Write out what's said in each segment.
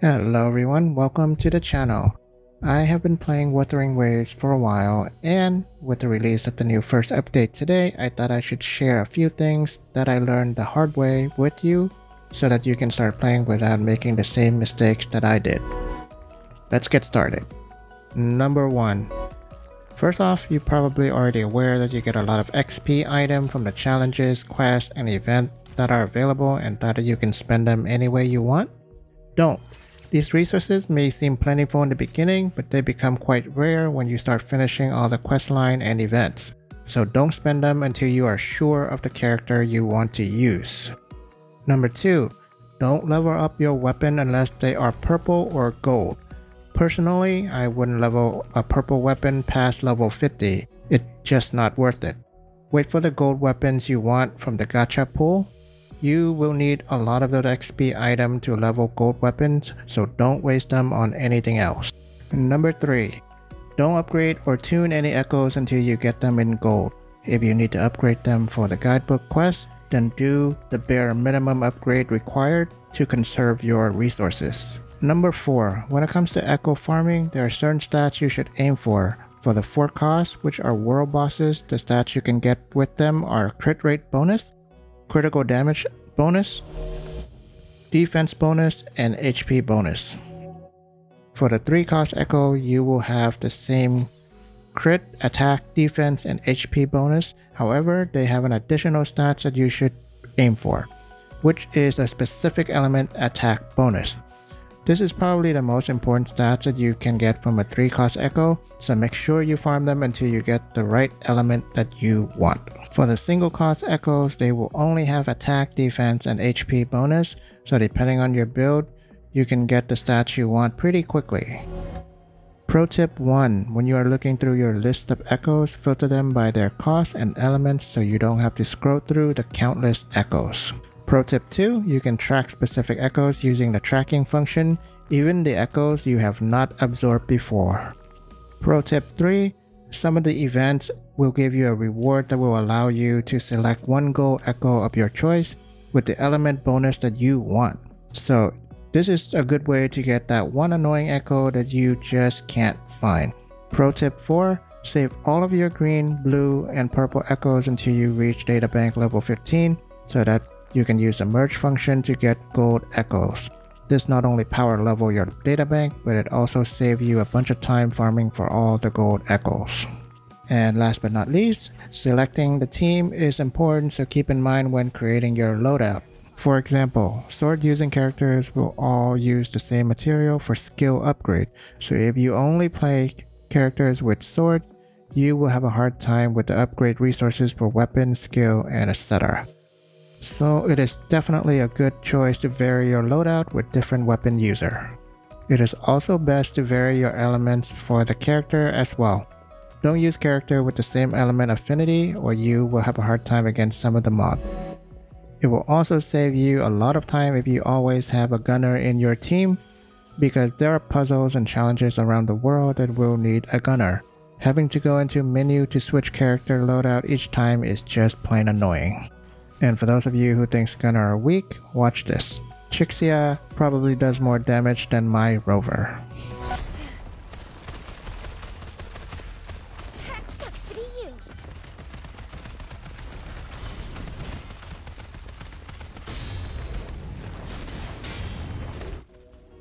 Hello everyone, welcome to the channel. I have been playing Wuthering Waves for a while and with the release of the new first update today, I thought I should share a few things that I learned the hard way with you so that you can start playing without making the same mistakes that I did. Let's get started. Number 1. First off, you're probably already aware that you get a lot of XP item from the challenges, quests, and events that are available and that you can spend them any way you want. Don't. These resources may seem plentiful in the beginning, but they become quite rare when you start finishing all the questline and events. So don't spend them until you are sure of the character you want to use. Number 2. Don't level up your weapon unless they are purple or gold. Personally, I wouldn't level a purple weapon past level 50. It's just not worth it. Wait for the gold weapons you want from the gacha pool you will need a lot of those XP items to level gold weapons, so don't waste them on anything else. Number 3. Don't upgrade or tune any echoes until you get them in gold. If you need to upgrade them for the guidebook quest, then do the bare minimum upgrade required to conserve your resources. Number 4. When it comes to echo farming, there are certain stats you should aim for. For the 4 costs, which are world bosses, the stats you can get with them are crit rate bonus, critical damage bonus, defense bonus, and HP bonus. For the 3 cost echo, you will have the same crit, attack, defense, and HP bonus. However, they have an additional stats that you should aim for, which is a specific element attack bonus. This is probably the most important stats that you can get from a 3 cost echo, so make sure you farm them until you get the right element that you want. For the single cost echoes, they will only have attack, defense, and HP bonus, so depending on your build, you can get the stats you want pretty quickly. Pro tip 1. When you are looking through your list of echoes, filter them by their cost and elements so you don't have to scroll through the countless echoes. Pro tip 2, you can track specific echoes using the tracking function, even the echoes you have not absorbed before. Pro tip 3, some of the events will give you a reward that will allow you to select one gold echo of your choice with the element bonus that you want. So this is a good way to get that one annoying echo that you just can't find. Pro tip 4, save all of your green, blue, and purple echoes until you reach databank level 15 so that you can use the merge function to get gold echoes. This not only power level your databank, but it also save you a bunch of time farming for all the gold echoes. And last but not least, selecting the team is important so keep in mind when creating your loadout. For example, sword using characters will all use the same material for skill upgrade, so if you only play characters with sword, you will have a hard time with the upgrade resources for weapon, skill, and etc. So it is definitely a good choice to vary your loadout with different weapon user. It is also best to vary your elements for the character as well. Don't use character with the same element affinity or you will have a hard time against some of the mob. It will also save you a lot of time if you always have a gunner in your team because there are puzzles and challenges around the world that will need a gunner. Having to go into menu to switch character loadout each time is just plain annoying. And for those of you who think Gunner are weak, watch this. Chixia probably does more damage than my Rover.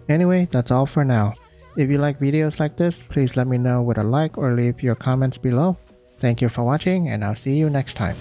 Anyway, that's all for now. If you like videos like this, please let me know with a like or leave your comments below. Thank you for watching and I'll see you next time.